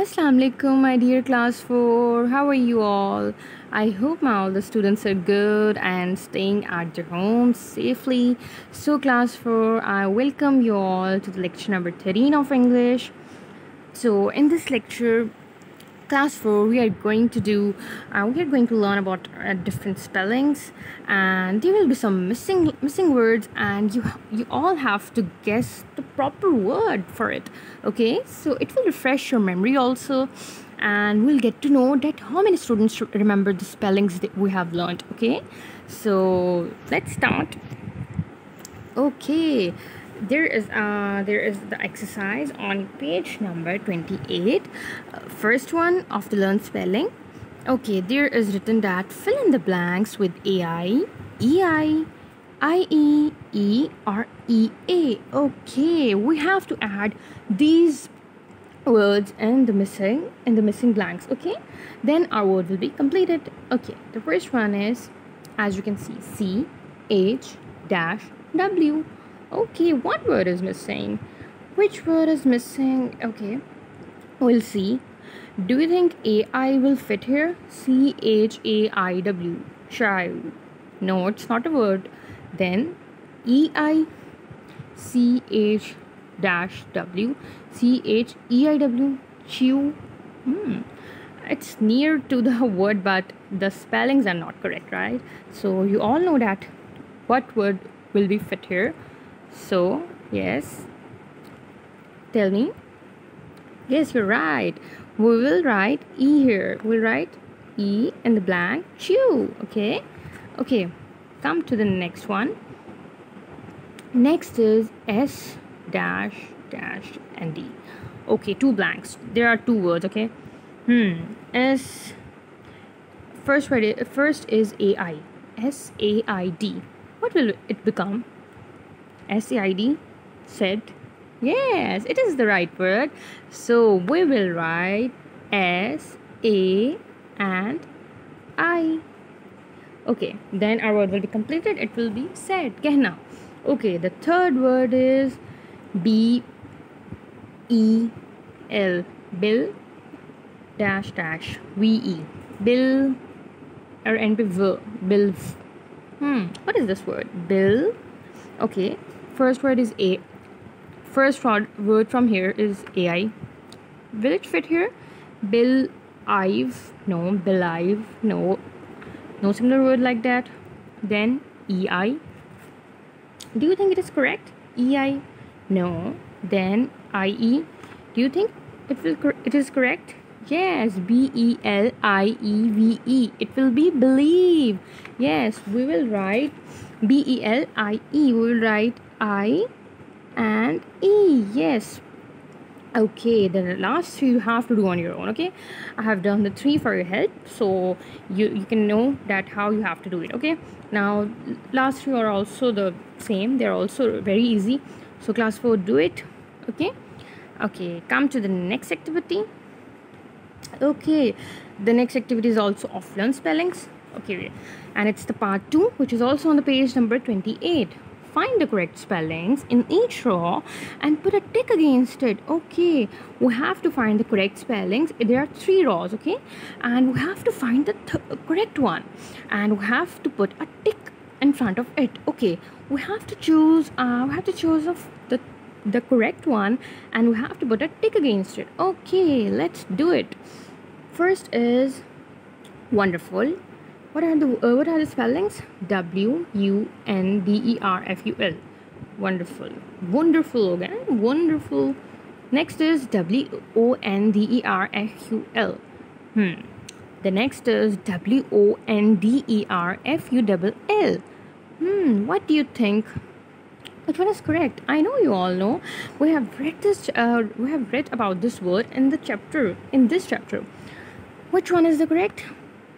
Assalamu alaikum, my dear class 4. How are you all? I hope my all the students are good and staying at their homes safely. So, class 4, I welcome you all to the lecture number 13 of English. So, in this lecture, class 4 we are going to do uh, we are going to learn about uh, different spellings and there will be some missing missing words and you you all have to guess the proper word for it okay? So it will refresh your memory also and we'll get to know that how many students remember the spellings that we have learned okay? So let's start. Okay there is uh there is the exercise on page number 28 uh, first one of the learn spelling. Okay there is written that fill in the blanks with ai ei ie e r e a. Okay we have to add these words in the missing in the missing blanks okay? Then our word will be completed. Okay the first one is as you can see c h dash w okay what word is missing. Which word is missing? Okay we'll see. Do you think ai will fit here? C h a i w. Child. No it's not a word. Then e i c h dash w c h e i w chew hmm. It's near to the word but the spellings are not correct right? So you all know that what word will be fit here so, yes. Tell me. Yes, you're right. We will write E here. We'll write E in the blank chew. Okay. Okay. Come to the next one. Next is S dash dash and D. Okay, two blanks. There are two words. Okay. Hmm. S. First word. First is A I. S A I D. What will it become? SAID said, Yes, it is the right word. So we will write S A and I. Okay, then our word will be completed. It will be said. Kehna. Okay, the third word is B E L. Bill dash dash V E. Bill or NP Bill. Hmm, what is this word? Bill. Okay, first word is a. First word from here is ai will it fit here? Bill ive no believe no. No similar word like that. Then ei do you think it is correct? Ei no. Then ie do you think it will it is correct? Yes b e l i e v e. It will be believe. Yes we will write b e l i e. We will write I and E. Yes. Okay, the last three you have to do on your own. Okay, I have done the three for your help, so you you can know that how you have to do it. Okay, now last three are also the same. They're also very easy. So class four, do it. Okay, okay. Come to the next activity. Okay, the next activity is also of learn spellings. Okay, and it's the part two, which is also on the page number twenty-eight find the correct spellings in each row and put a tick against it. Okay we have to find the correct spellings. There are three rows okay? And we have to find the correct one. And we have to put a tick in front of it okay? We have to choose uh, we have to choose of the the correct one and we have to put a tick against it. Okay let's do it. First is wonderful what are the uh, what are the spellings? W U N D E R F U L. Wonderful. Wonderful again. Wonderful. Next is W O N D E R F U L. Hmm. The next is W O N D E R F U L L. Hmm. What do you think? Which one is correct? I know you all know. We have read this. Uh, we have read about this word in the chapter. In this chapter, which one is the correct?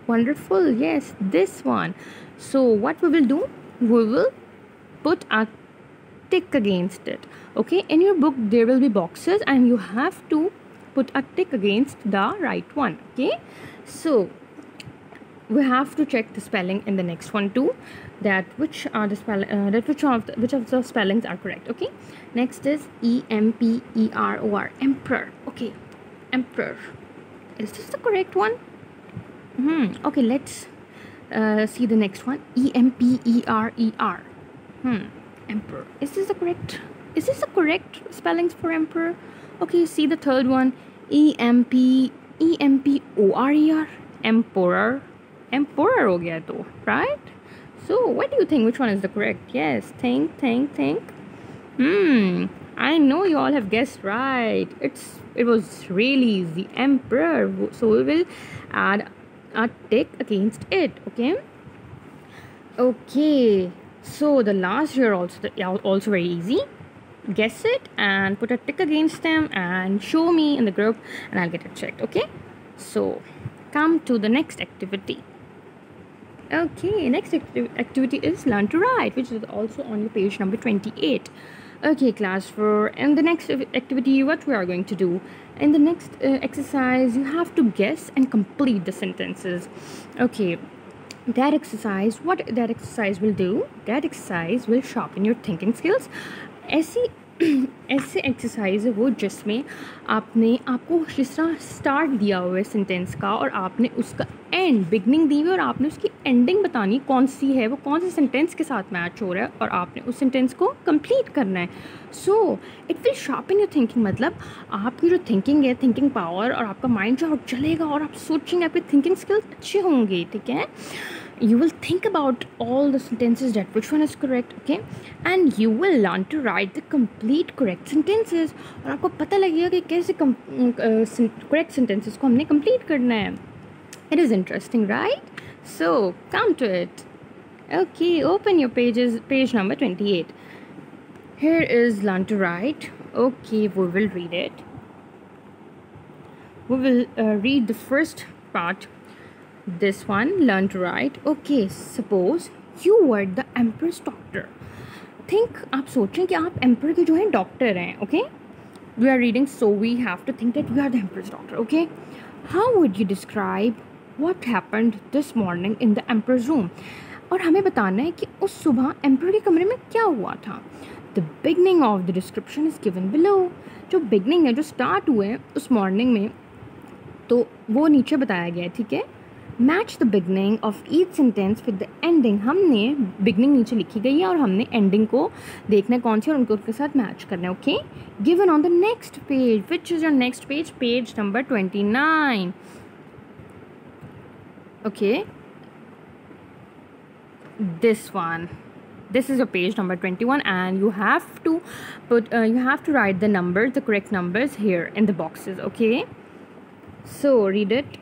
Wonderful. Yes this one. So what we will do? We will put a tick against it. Okay in your book there will be boxes and you have to put a tick against the right one. Okay so we have to check the spelling in the next one too that which are the spell uh, that which of the, which of the spellings are correct. Okay next is e m p e r o r emperor. Okay emperor. Is this the correct one hmm okay let's uh, see the next one. E m p e r e r. Hmm emperor. Is this the correct is this the correct spellings for emperor? Okay see the third one. E m p e m p o r e r. Emperor. Emperor ho gaya to right? So what do you think? Which one is the correct? Yes think think think. Hmm i know you all have guessed right. It's it was really the emperor so we will add a tick against it okay? Okay so the last year also also very easy. Guess it and put a tick against them and show me in the group and I'll get it checked okay? So come to the next activity. Okay next acti activity is learn to write which is also on your page number 28 okay class for and the next activity what we are going to do. In the next uh, exercise you have to guess and complete the sentences. Okay that exercise what that exercise will do? That exercise will sharpen your thinking skills ऐसे exercise है वो जिसमें आपने, आपको जिस तरह start दिया हुआ है सेंटेंस का और आपने उसका एंड बिगनिंग दी हुई और आपने उसकी एंडिंग बतानी कौन सी है, वो कौन से सेंटेंस के साथ मैच हो रहा है और आपने उस सेंटेंस को कंप्लीट करना है। So it will sharp in your thinking मतलब आपकी जो थिंकिंग है थिंकिंग पावर और आपका माइंड जो चलेगा और आप सोचेंगे, आपके थिंकिंग स्किल्स अच्छे होंगे, ठीक है? you will think about all the sentences that which one is correct okay and you will learn to write the complete correct sentences और आपको पता लगेगा कि कैसे correct sentences को हमने complete करना है it is interesting right so come to it okay open your pages page number 28 here is learn to write okay we will read it we will uh, read the first part this one learn to write. Okay, suppose you were the emperor's doctor. Think, आप सोचें कि आप emperor के जो है doctor हैं okay we are reading so we have to think that we are the emperor's doctor okay how would you describe what happened this morning in the emperor's room और हमें बताना है कि उस सुबह एम्पर के कमरे में क्या हुआ था। The beginning of the description is given below जो बिगनिंग है, जो स्टार्ट हुए उस मॉर्निंग में तो वो नीचे बताया गया है, ठीक है? Match the beginning of each sentence with the ending हमने बिगनिंग नीचे लिखी गई है और हमने एंडिंग को देखना है कौन सी और उनको उनके साथ मैच करना है okay given on the next page which is your next page page number twenty nine okay this one this is your page number 21 and you have to put uh, you have to write the numbers the correct numbers here in the boxes okay so read it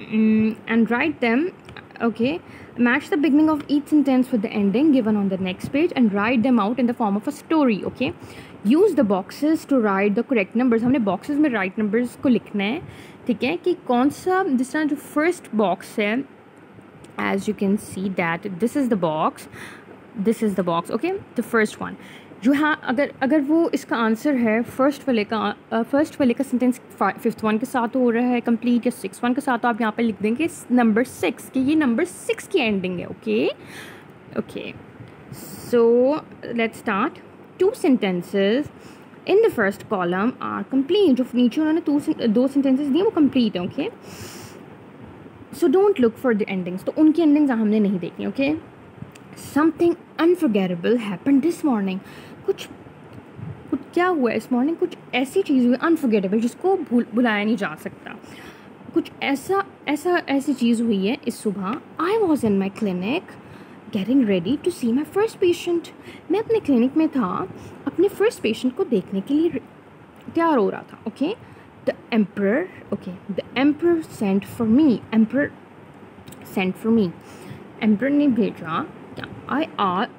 mm, and write them okay match the beginning of each sentence with the ending given on the next page and write them out in the form of a story okay use the boxes to write the correct numbers हमने boxes में right numbers को लिखना है ठीक है कि कौन सा जिस तरह जो first box है as you can see that this is the box this is the box okay the first one जो हाँ अगर अगर वो इसका आंसर है फ़र्स्ट वाले का फ़र्स्ट वाले का सेंटेंस फिफ्थ वन के साथ हो रहा है कंप्लीट या सिक्स वन के साथ तो आप यहाँ पे लिख देंगे नंबर सिक्स कि, ये नंबर सिक्स की एंडिंग है okay okay so let's start two sentences in the first column are complete जो नीचे उन्होंने दो सेंटेंसेस दिए, वो कंप्लीट हैं okay so don't look for the endings तो उनकी एंडिंग्स हमने नहीं देखी okay something unforgettable happen this morning कुछ कुछ क्या हुआ इस मॉर्निंग कुछ ऐसी चीज़ हुई अनफॉरगेटेबल जिसको भूल बुलाया नहीं जा सकता। कुछ ऐसा ऐसा, ऐसी चीज़ हुई है इस सुबह। I was in my clinic getting ready to see my first patient मैं अपने क्लिनिक में था, अपने फ़र्स्ट पेशेंट को देखने के लिए तैयार हो रहा था okay the emperor okay the emperor sent for me emperor sent for me emperor ने भेजा I R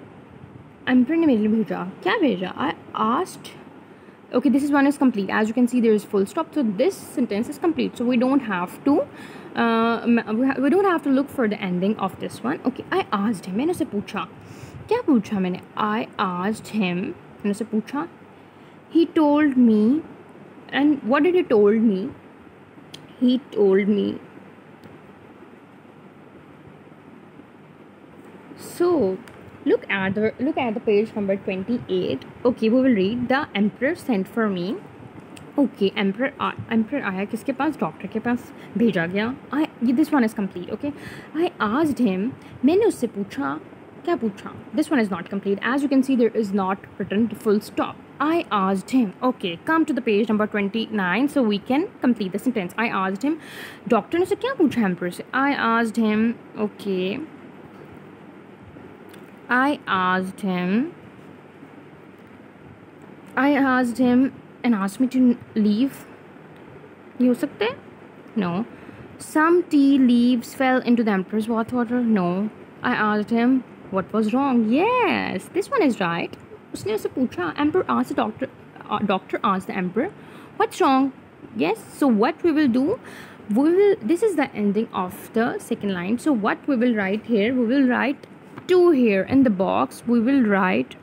imprint immediately bheja kya bheja i asked okay this is one is complete. As you can see there is full stop. So this sentence is complete. So we don't have to uh, we don't have to look for the ending of this one. Okay i asked him maine usse pucha. Kya pucha maine? I asked him maine pucha. He told me and what did he told me? He told me so look at the look at the page number 28 okay we will read the emperor sent for me okay emperor emperor आया किसके पास doctor के पास भेजा गया आई ये this one is complete okay I asked him मैंने उससे पूछा क्या पूछा this one is not complete as you can see there is not written full stop I asked him, okay, come to the page number 29 so we can complete the sentence. I asked him, doctor ने से क्या पूछा emperor से I asked him, okay, I asked him, I asked him and asked me to leave. ये हो सकते हैं? No. Some tea leaves fell into the emperor's bathwater. No. I asked him, what was wrong yes this one is right उसने उसे पूछा emperor asked the doctor uh, doctor asked the emperor what's wrong yes so what we will do we will this is the ending of the second line so what we will write here we will write 2 here in the box we will write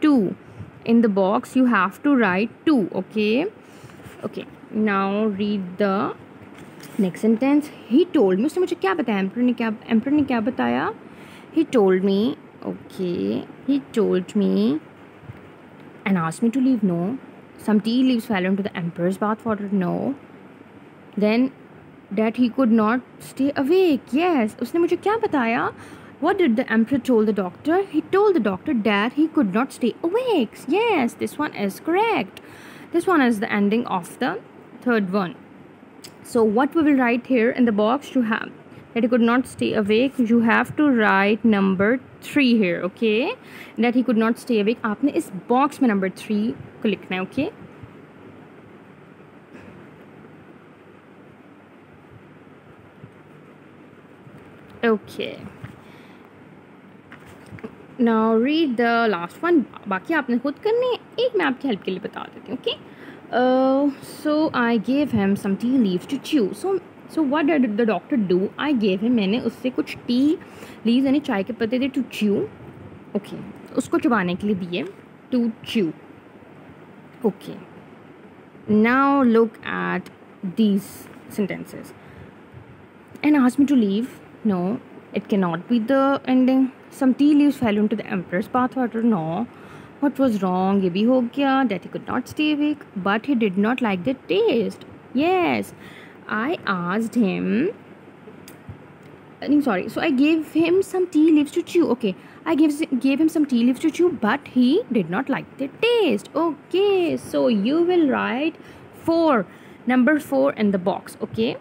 2 in the box you have to write 2 okay okay now read the next sentence he told me उसने मुझे क्या बताया emperor ने क्या emperor ने क्या बताया he told me okay he told me and asked me to leave no some tea leaves fell into the emperor's bathwater no then that he could not stay awake yes उसने मुझे क्या बताया what did the emperor told the doctor he told the doctor that he could not stay awake yes this one is correct this one is the ending of the third one so what we will write here in the box to have that he could not stay awake you have to write number three here okay that he could not stay awake आपने इस box में number three को लिखना है okay okay now read the last one बाकी आपने खुद करनी एक मैं आपकी हेल्प के लिए बता देती हूँ okay so I gave him some tea leaves to chew. So so what did the doctor do I gave him मैंने उससे कुछ टी लीव यानी चाय के पत्ते थे टू च्यू ओके उसको चबाने के लिए दिए to chew okay now look at these sentences and ask me to leave no it cannot be the ending some tea leaves fell into the emperor's bathwater no what was wrong ye bhi ho gaya that he could not stay awake but he did not like the taste yes I asked him. I'm sorry. So I gave him some tea leaves to chew. Okay, I gave gave him some tea leaves to chew, but he did not like the taste. Okay, so you will write four, number four in the box. Okay.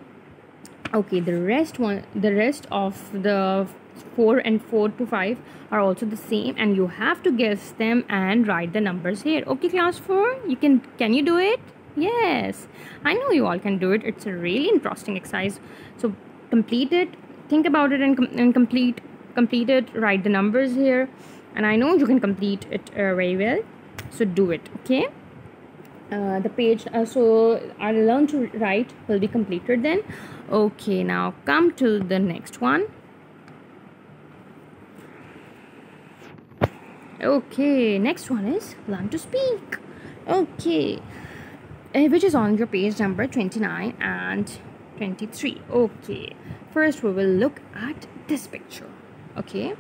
Okay, the rest one, the rest of the four and four to five are also the same, and you have to guess them and write the numbers here. Okay, class four, you can can you do it? Yes, I know you all can do it. It's a really interesting exercise. So complete it, think about it, and, com and complete complete it. Write the numbers here, and I know you can complete it uh, very well. So do it. Okay. Uh, the page uh, so i learn to write will be completed then. Okay now come to the next one. Okay next one is learn to speak. Okay uh, which is on your page number 29 and 23 okay first we will look at this picture. Okay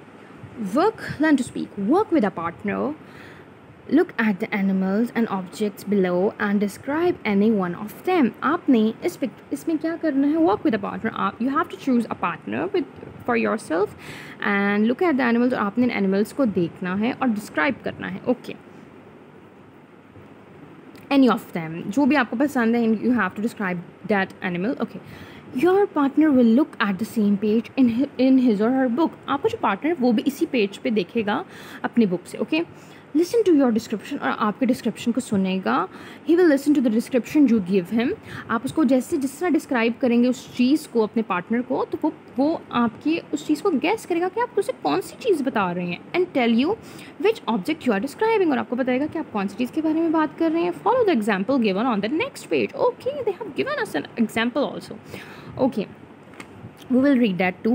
work learn to speak. Work with a partner look at the animals and objects below and describe any one of them आपने इस pic, इसमें क्या करना है? Walk with a partner आप you have to choose a partner with for yourself and look at the animals और आपने इन animals को देखना है और डिस्क्राइब करना है. ओके एनी ऑफ़ देम जो भी आपको पसंद है you have to describe that animal okay your partner will look at the same page in in his और हर बुक आपका जो पार्टनर वो भी इसी पेज पर देखेगा अपनी बुक से. Okay okay? Listen to your description और आपके डिस्क्रिप्शन को सुनेगा। He will listen to the description you give him आप उसको जैसे जिस तरह डिस्क्राइब करेंगे उस चीज़ को, अपने पार्टनर को तो वो वो आपकी उस चीज़ को गैस करेगा कि आप उसे कौन सी चीज़ बता रहे हैं and tell you which object you are describing और आपको बताएगा कि आप कौन सी चीज़ के बारे में बात कर रहे हैं। Follow the example given on the next page okay they have given us an example also okay will read that too.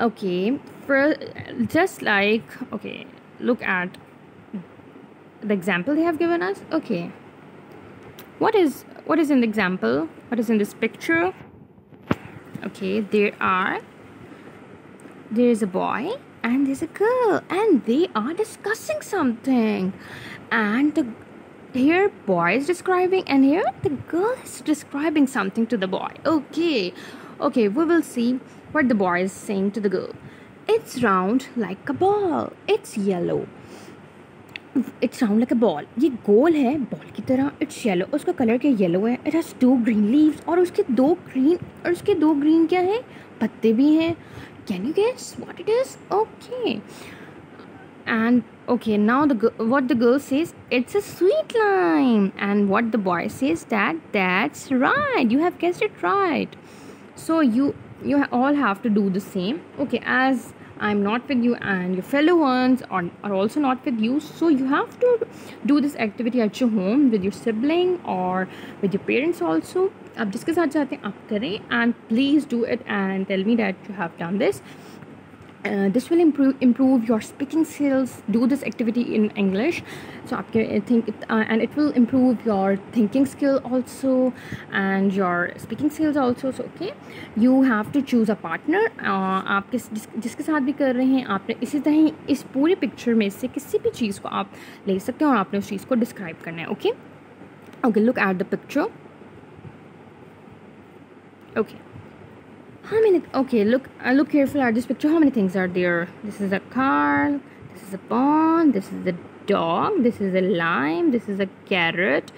Okay for just like, okay, look at the example they have given us? Okay. What is what is in the example? What is in this picture? Okay there are there is a boy and there's a girl and they are discussing something. And the here boy is describing and here the girl is describing something to the boy. Okay okay we will see what the boy is saying to the girl. It's round like a ball. It's yellow it's round like a ball ये गोल है ball की तरह it's yellow उसका colour क्या yellow है it has two green leaves और उसके दो ग्रीन और उसके दो ग्रीन क्या है पत्ते भी हैं can you guess what it is okay and okay now the what the girl says it's a sweet lime and what the boy says that that's right you have guessed it right so you you all have to do the same okay as i'm not with you and your fellow ones are, are also not with you so you have to do this activity at your home with your sibling or with your parents also आप जिसके साथ चाहते हैं आप करें and please do it and tell me that you have done this uh, this will improve improve your speaking skills do this activity in english so i think it, uh, and it will improve your thinking skill also and your speaking skills also so okay you have to choose a partner uh, आप किस जिस, जिसके साथ भी कर रहे हैं आपने इसी तरह इस पूरे पिक्चर में से किसी भी चीज़ को आप ले सकते हैं और आपने उस चीज़ को डिस्क्राइब करना है okay okay look at the picture okay how many okay look uh, look carefully at this picture. How many things are there? This is a car this is a pond this is a dog this is a lime this is a carrot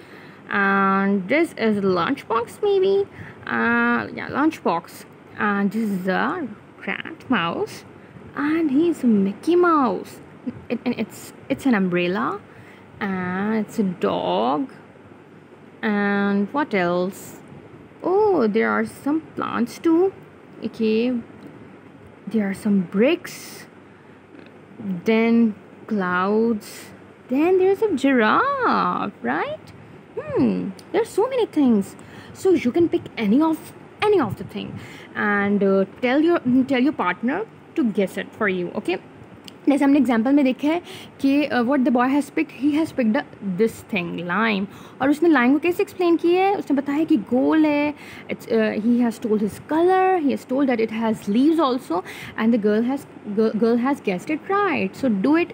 and this is a lunchbox maybe? Uh yeah lunchbox. And this is a rat mouse and he's a mickey mouse. It, and it's it's an umbrella and it's a dog and what else? Oh there are some plants too okay there are some bricks then clouds then there's a giraffe right? Hmm there's so many things. So you can pick any of any of the thing and uh, tell your tell your partner to guess it for you okay जैसे हमने example में देखा है कि what the boy has picked he has picked this thing lime और उसने lime को कैसे एक्सप्लेन किया है? उसने बताया कि गोल है it's he has told his colour he has told that it has leaves also and the girl has girl has guessed it right so do it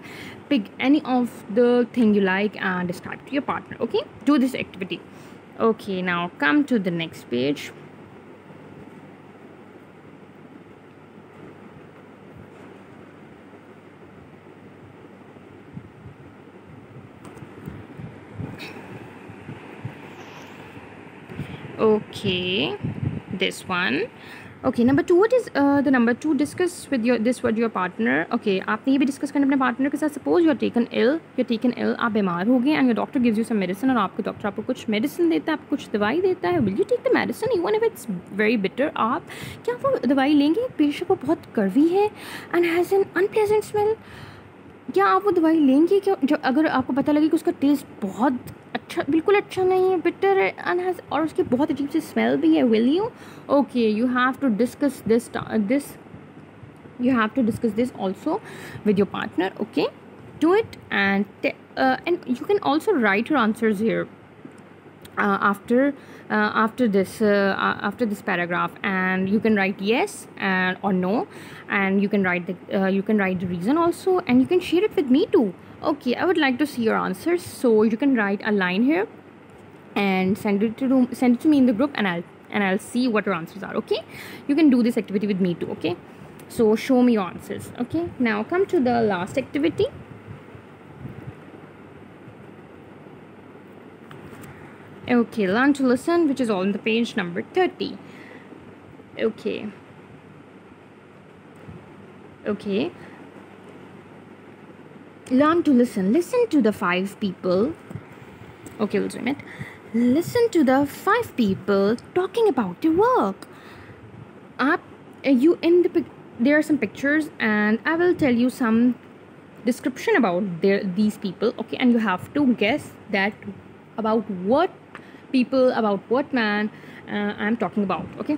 pick any of the thing you like and to your partner, okay? Do this activity. Okay, now come to the next page. Okay this one okay number two what is uh, the number two discuss with your this with your partner okay आपने ये भी discuss करना अपने partner के साथ suppose you are taken ill you are taken ill आप बीमार हो गए and your doctor gives you some medicine और आपके doctor आपको कुछ medicine देता है आपको कुछ दवाई देता है will you take the medicine even if it's very bitter आप क्या वो दवाई लेंगे बेशक वो बहुत कड़वी है and has an unpleasant smell क्या आप वो दवाई लेंगे क्या? जब अगर आपको पता लगे कि उसका टेस्ट बहुत अच्छा बिल्कुल अच्छा नहीं है बिटर एंड हैज़ और उसकी बहुत अजीब सी स्मेल भी है will you okay you have to discuss this this you have to discuss this also with your partner okay do it and and you can also write your answers here uh, after uh, after this uh, after this paragraph. And you can write yes and or no. And you can write the uh, you can write the reason also. And you can share it with me too. Okay i would like to see your answers. So you can write a line here and send it to send it to me in the group and i'll and i'll see what your answers are okay? You can do this activity with me too okay? So show me your answers okay? Now come to the last activity okay learn to listen which is all on the page number 30 okay. Okay. Learn to listen. Listen to the five people. Okay we'll zoom it listen to the five people talking about their work. Up uh, you in the there are some pictures and i will tell you some description about their these people okay? And you have to guess that about what people about what man uh, i'm talking about okay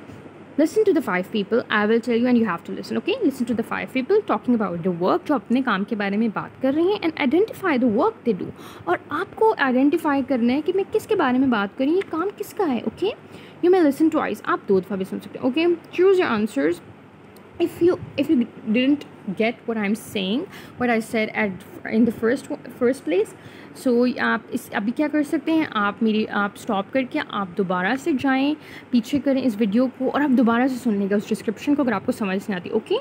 listen to the five people i will tell you and you have to listen okay listen to the five people talking about the work जो अपने काम के बारे में बात कर रहे हैं and identify the work they do और आपको identify करना है कि मैं किसके बारे में बात कर रही हूँ ये काम किसका है okay you may listen twice आप दो दफ़ा भी सुन सकते हैं okay choose your answers if you if you didn't get what i'm saying what i said at in the first first place so, आप इस अभी क्या कर सकते हैं? आप मेरी आप स्टॉप करके आप दोबारा से जाएँ पीछे करें इस वीडियो को और आप दोबारा से सुन लेंगे उस डिस्क्रिप्शन को अगर आपको समझ नहीं आती ओके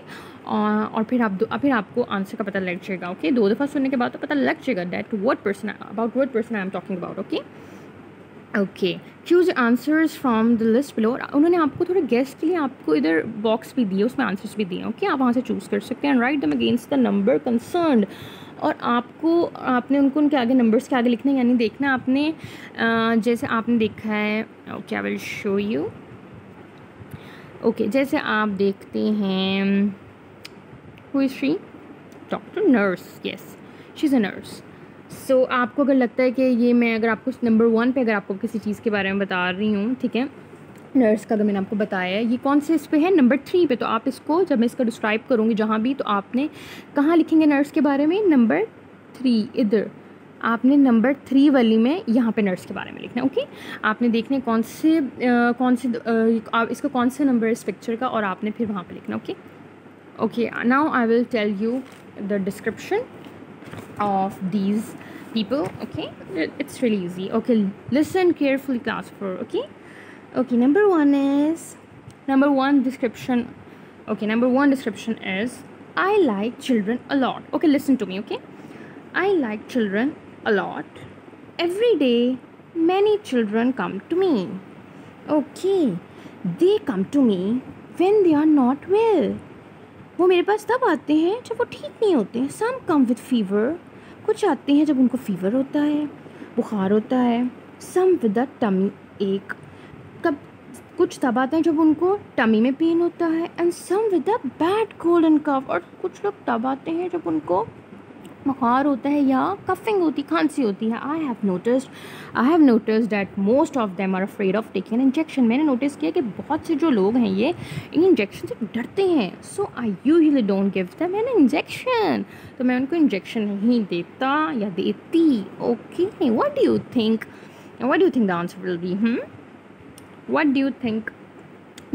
और फिर आप फिर आपको आंसर का पता लग जाएगा ओके दो दफ़ा सुनने के बाद तो पता लग जाएगा that word person about word person I am talking about okay okay choose answers from the list below उन्होंने आपको थोड़े गेस्ट के लिए आपको इधर बॉक्स भी दिए, उसमें आंसर्स भी दिए ओके आप वहाँ से चूज़ कर सकते हैं right them against the number concern और आपको, आपने उनको उनके आगे नंबर्स के आगे लिखना यानी देखना आपने जैसे आपने देखा है okay I will show you okay जैसे आप देखते हैं हुई Shri doctor nurse yes she is a nurse so so, आपको अगर लगता है कि ये मैं अगर आपको नंबर वन पे अगर आपको किसी चीज़ के बारे में बता रही हूँ ठीक है? नर्स का तो मैंने आपको बताया है। ये कौन से इस पे है? नंबर थ्री पे। तो आप इसको जब मैं इसका डिस्क्राइब करूँगी जहाँ भी तो आपने कहाँ लिखेंगे नर्स के बारे में? नंबर थ्री इधर। आपने नंबर थ्री वाली में यहाँ पे नर्स के बारे में लिखना है ओके आपने देखने कौन से आ, कौन से आप इसका कौन सा नंबर इस पिक्चर का और आपने फिर वहाँ पे लिखना okay okay now I will tell you the description of these people okay it's really easy okay listen carefully class for okay okay number one is number one description okay number one description is i like children a lot okay listen to me okay i like children a lot every day many children come to me okay they come to me when they are not well वो मेरे पास तब आते हैं जब वो ठीक नहीं होते हैं सम कम विद फीवर कुछ आते हैं जब उनको फीवर होता है, बुखार होता है सम विद द टमी एक कब, कुछ तब आते हैं जब उनको टमी में पेन होता है and some with a bad cold and cough और कुछ लोग तब आते हैं जब उनको बुखार होता है या कफिंग होती, खांसी होती है। I have noticed I have notice that most of them are afraid of taking injection मैंने नोटिस किया कि बहुत से जो लोग हैं, ये इन इंजेक्शन से डरते हैं। So I usually don't give them an injection तो मैं उनको इंजेक्शन नहीं देता या देती। Okay what do you think what do think the answer will be hmm what do you think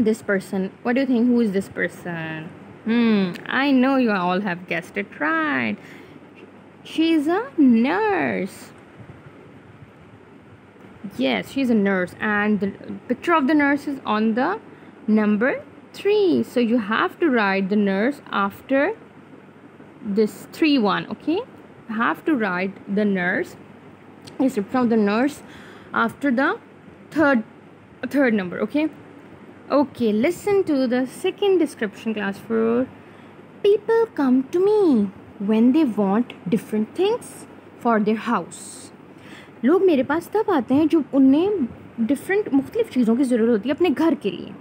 this person, what do you think, who is this person? Hmm i know you all have guessed it right. She's a nurse. Yes she's a nurse. And the picture of the nurse is on the number three. So you have to write the nurse after this three one okay? You have to write the nurse is from the nurse after the third third number okay? Okay listen to the second description class for people come to me when they want different things for their house. लोग मेरे पास तब आते हैं जब उन्हें different मुख्तलिफ़ चीज़ों की ज़रूरत होती है अपने घर के लिए।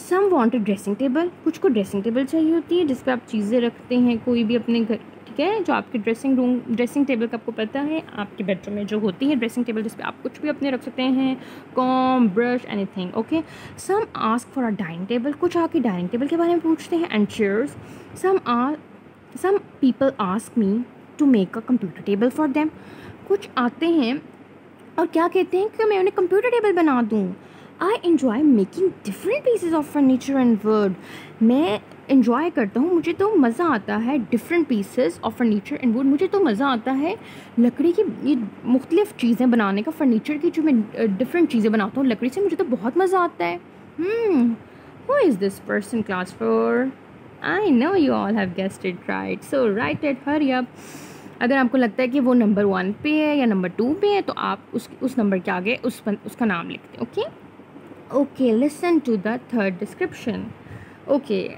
सम वॉन्टेड ड्रेसिंग टेबल कुछ को ड्रेसिंग टेबल चाहिए होती है, जिस पर आप चीज़ें रखते हैं, कोई भी अपने घर, ठीक है, जो आपके ड्रेसिंग रूम ड्रेसिंग टेबल का आपको पता है, आपके बेडरूम में जो होती है ड्रेसिंग टेबल जिस पर आप कुछ भी अपने रख सकते हैं comb brush anything okay some ask for a dining table कुछ आके डाइनिंग टेबल के बारे में पूछते हैं and chairs some uh some people ask me to make a computer table for them कुछ आते हैं और क्या कहते हैं कि मैं उन्हें कंप्यूटर टेबल बना दूँ। I enjoy making different pieces of furniture and wood मैं इन्जॉय करता हूँ, मुझे तो मज़ा आता है different pieces of furniture and wood मुझे तो मज़ा आता है लकड़ी की, ये मुख्तलिफ़ चीज़ें बनाने का फर्नीचर की जो मैं डिफरेंट चीज़ें बनाता हूँ, लकड़ी से मुझे तो बहुत मज़ा आता है। Who is this person class four I know you all have guessed it right so write at her up अगर आपको लगता है कि वो नंबर वन पे है या नंबर टू पे है तो आप उस उस नंबर के आगे उस उसका नाम लिखते okay okay listen to the third description okay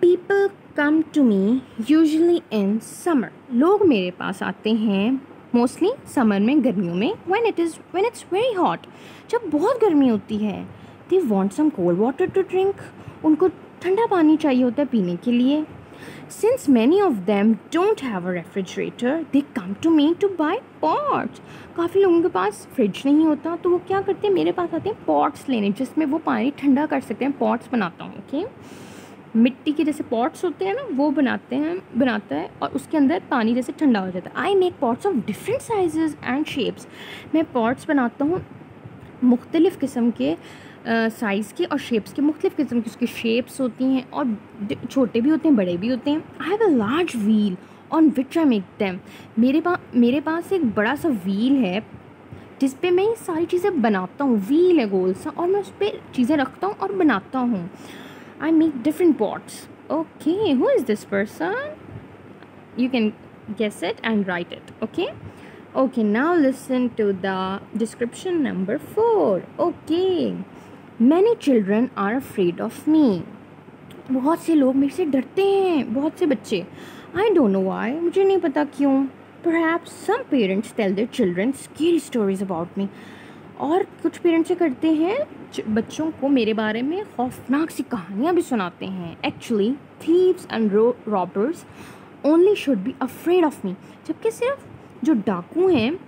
people come to me usually in summer लोग मेरे पास आते हैं मोस्टली समर में, गर्मियों में when it is when it's very hot जब बहुत गर्मी होती है they want some cold water to drink उनको ठंडा पानी चाहिए होता है पीने के लिए। Since many of them don't have a refrigerator they come to me to buy pots काफ़ी लोगों के पास फ्रिज नहीं होता तो वो क्या करते हैं? मेरे पास आते हैं पॉट्स लेने, जिसमें वो पानी ठंडा कर सकते हैं। पॉट्स बनाता हूँ ओके? मिट्टी के जैसे पॉट्स होते हैं ना, वो बनाते हैं, बनाता है और उसके अंदर पानी जैसे ठंडा हो जाता है। I make pots of different sizes and shapes मैं पॉट्स बनाता हूँ मुख्तलिफ़ किस्म के साइज़ के और शेप्स के, मुख्तलिफ़ किस्म की उसकी शेप्स होती हैं और छोटे भी होते हैं, बड़े भी होते हैं। I have a large wheel on which I make them मेरे पास मेरे पास एक बड़ा सा व्हील है, जिस पे मैं ये सारी चीज़ें बनाता हूँ। व्हील है गोल सा और मैं उस पर चीज़ें रखता हूँ और बनाता हूँ। I make different pots okay who is this person you can guess it and write it, okay? Okay, now listen to the description number 4 okay. Many children are afraid of me बहुत से लोग मेरे से डरते हैं, बहुत से बच्चे। आई डोंट नो वाई मुझे नहीं पता क्यों। Perhaps some parents tell their children scary stories about me. और कुछ पेरेंट्स करते हैं बच्चों को मेरे बारे में खौफनाक सी कहानियाँ भी सुनाते हैं। Actually thieves and robbers only should be afraid of me जबकि सिर्फ़ जो डाकू हैं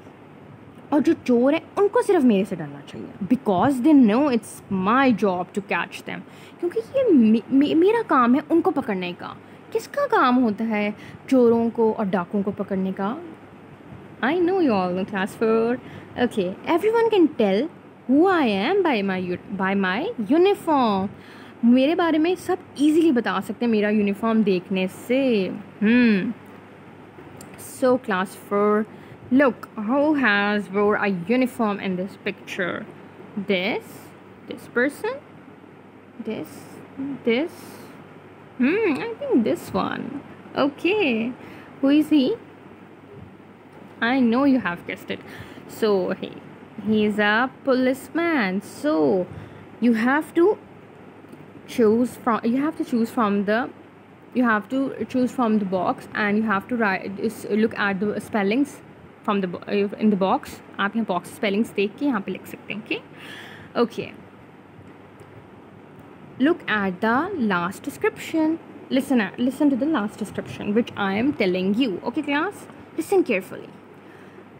और जो चोर हैं उनको सिर्फ़ मेरे से डरना चाहिए। Because they know it's my job to catch them क्योंकि ये मे, मे, मेरा काम है उनको पकड़ने का। किसका काम होता है चोरों को और डाकुओं को पकड़ने का? I know you all know class four okay everyone can tell who I am by my by my uniform मेरे बारे में सब इजीली बता सकते हैं मेरा यूनिफॉर्म देखने से। So class four look who has wore a uniform in this picture this this person this this Hmm, I think this one. Okay. Who is he? I know you have guessed it. So, he, he's a policeman. So, you have to choose from you have to choose from the you have to choose from the box and you have to write look at the spellings from the in the box आप यहाँ box spellings देख के यहाँ पे लिख सकते हैं okay look at the last description listen listen to the last description which I am telling you okay class listen carefully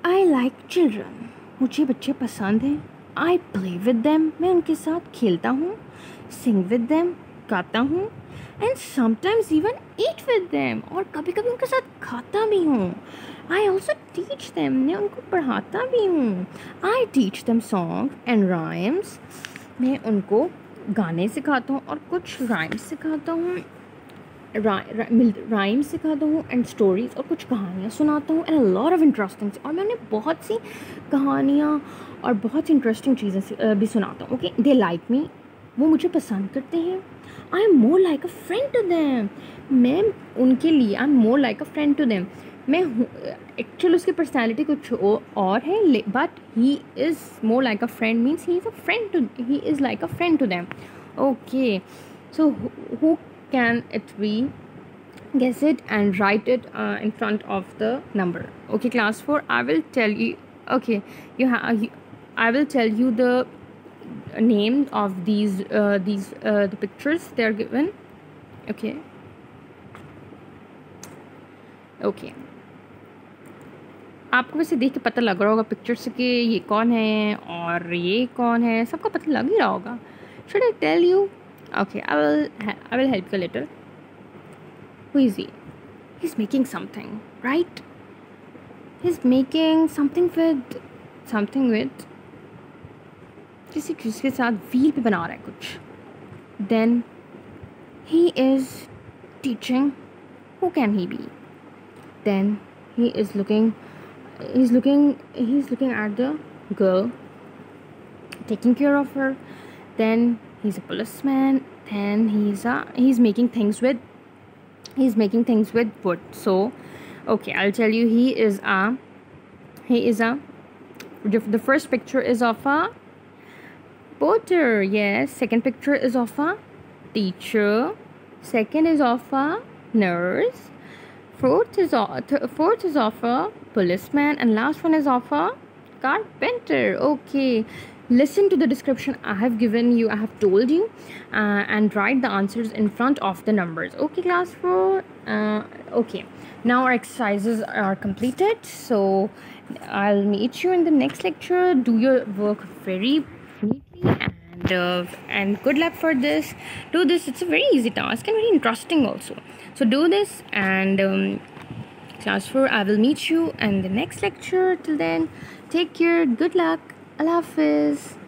I like children मुझे बच्चे पसंद हैं. आई प्ले विद दैम मैं उनके साथ खेलता हूँ. सिंग विद दैम गाता हूँ. And sometimes even eat with them और कभी कभी उनके साथ खाता भी हूँ। आई ऑल्सो टीच दैम मैं उनको पढ़ाता भी हूँ। I teach them song and rhymes मैं उनको गाने सिखाता हूँ और कुछ राइम्स सिखाता हूँ। राइम्स सिखाता हूँ एंड स्टोरीज और कुछ कहानियाँ सुनाता हूँ एंड लॉर ऑफ़ इंटरेस्टिंग और मैं उन्हें बहुत सी कहानियाँ और बहुत सी इंटरेस्टिंग चीज़ें भी सुनाता हूँ। ओके दे लाइक मी वो मुझे पसंद करते हैं। I am more like a friend to them मैं उनके लिए I am more like a friend to them मैं एक्चुअल उसकी पर्सनैलिटी कुछ और है but he is more like a friend means he is a friend to he is like a friend to them okay so who can it be guess it and write it uh, in front of the number okay class 4 i will tell you okay you have i will tell you the name of these uh, these uh, the pictures they are given okay okay आपको वैसे देख के पता लग रहा होगा picture से कि ये कौन है और ये कौन है सबका पता लग ही रहा होगा should I tell you okay I will I will help you letter who is he he's making something right he's making something with something with किसी चीज़ के साथ व्हील पे बना रहा है कुछ then he is teaching who can he be then he is looking he's looking he's looking at the girl taking care of her then he's a policeman then he's a he's making things with he's making things with wood so okay i'll tell you he is a he is a the first picture is of a porter yes. Second picture is of a teacher. Second is of a nurse. Fourth is fourth is of a policeman and last one is of a carpenter. Okay. Listen to the description i have given you i have told you uh, and write the answers in front of the numbers. Okay class 4 uh, okay. Now our exercises are completed. So i'll meet you in the next lecture. Do your work very and uh, and good luck for this. Do this. It's a very easy task and very interesting also. So do this and um, class 4 i will meet you in the next lecture. Till then take care. Good luck. Allah hafiz